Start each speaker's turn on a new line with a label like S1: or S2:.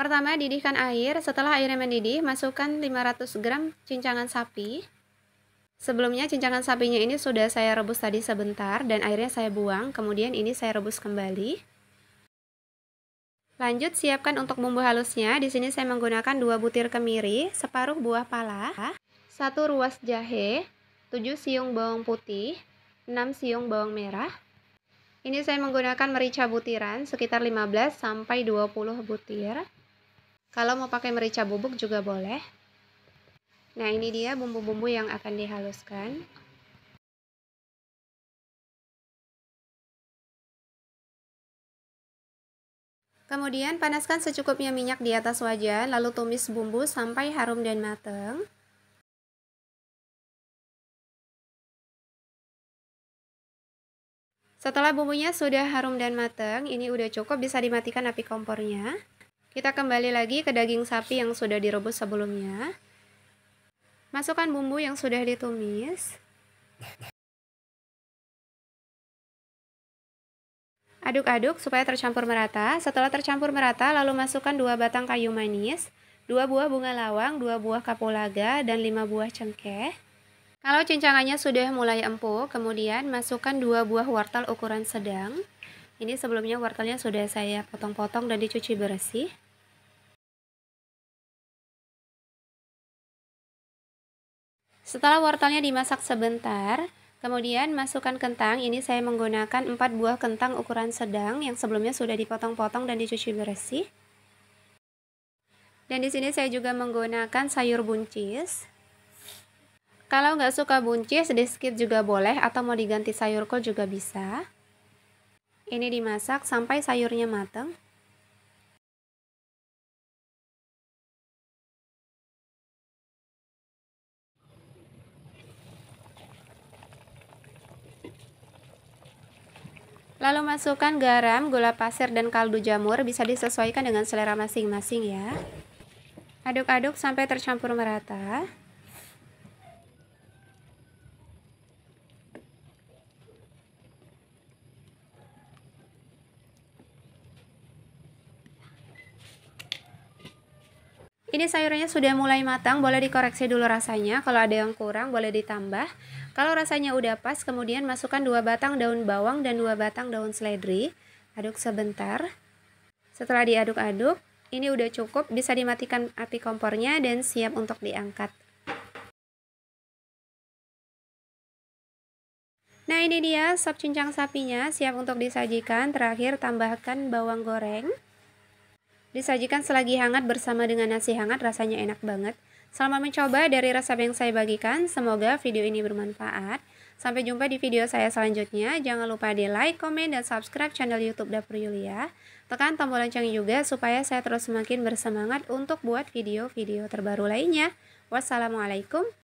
S1: Pertama, didihkan air. Setelah airnya mendidih, masukkan 500 gram cincangan sapi. Sebelumnya cincangan sapinya ini sudah saya rebus tadi sebentar dan airnya saya buang. Kemudian ini saya rebus kembali. Lanjut siapkan untuk bumbu halusnya. Di sini saya menggunakan 2 butir kemiri, separuh buah pala, 1 ruas jahe, 7 siung bawang putih, 6 siung bawang merah. Ini saya menggunakan merica butiran sekitar 15 sampai 20 butir. Kalau mau pakai merica bubuk juga boleh. Nah, ini dia bumbu-bumbu yang akan dihaluskan. Kemudian panaskan secukupnya minyak di atas wajan, lalu tumis bumbu sampai harum dan matang. Setelah bumbunya sudah harum dan matang, ini udah cukup bisa dimatikan api kompornya. Kita kembali lagi ke daging sapi yang sudah direbus sebelumnya. Masukkan bumbu yang sudah ditumis. Aduk-aduk supaya tercampur merata. Setelah tercampur merata, lalu masukkan 2 batang kayu manis, 2 buah bunga lawang, 2 buah kapulaga, dan 5 buah cengkeh. Kalau cincangannya sudah mulai empuk, kemudian masukkan dua buah wortel ukuran sedang. Ini sebelumnya wortelnya sudah saya potong-potong dan dicuci bersih. Setelah wortelnya dimasak sebentar, kemudian masukkan kentang. Ini saya menggunakan 4 buah kentang ukuran sedang yang sebelumnya sudah dipotong-potong dan dicuci bersih. Dan di sini saya juga menggunakan sayur buncis. Kalau nggak suka buncis, di skip juga boleh atau mau diganti sayur kol juga bisa. Ini dimasak sampai sayurnya matang. Lalu masukkan garam, gula pasir, dan kaldu jamur. Bisa disesuaikan dengan selera masing-masing ya. Aduk-aduk sampai tercampur merata. Ini sayurnya sudah mulai matang, boleh dikoreksi dulu rasanya. Kalau ada yang kurang, boleh ditambah. Kalau rasanya udah pas, kemudian masukkan 2 batang daun bawang dan 2 batang daun seledri. Aduk sebentar. Setelah diaduk-aduk, ini udah cukup, bisa dimatikan api kompornya dan siap untuk diangkat. Nah ini dia sop cincang sapinya, siap untuk disajikan. Terakhir tambahkan bawang goreng. Disajikan selagi hangat bersama dengan nasi hangat rasanya enak banget. Selamat mencoba dari resep yang saya bagikan. Semoga video ini bermanfaat. Sampai jumpa di video saya selanjutnya. Jangan lupa di like, komen, dan subscribe channel YouTube Dapur Yulia. Tekan tombol lonceng juga supaya saya terus semakin bersemangat untuk buat video-video terbaru lainnya. Wassalamualaikum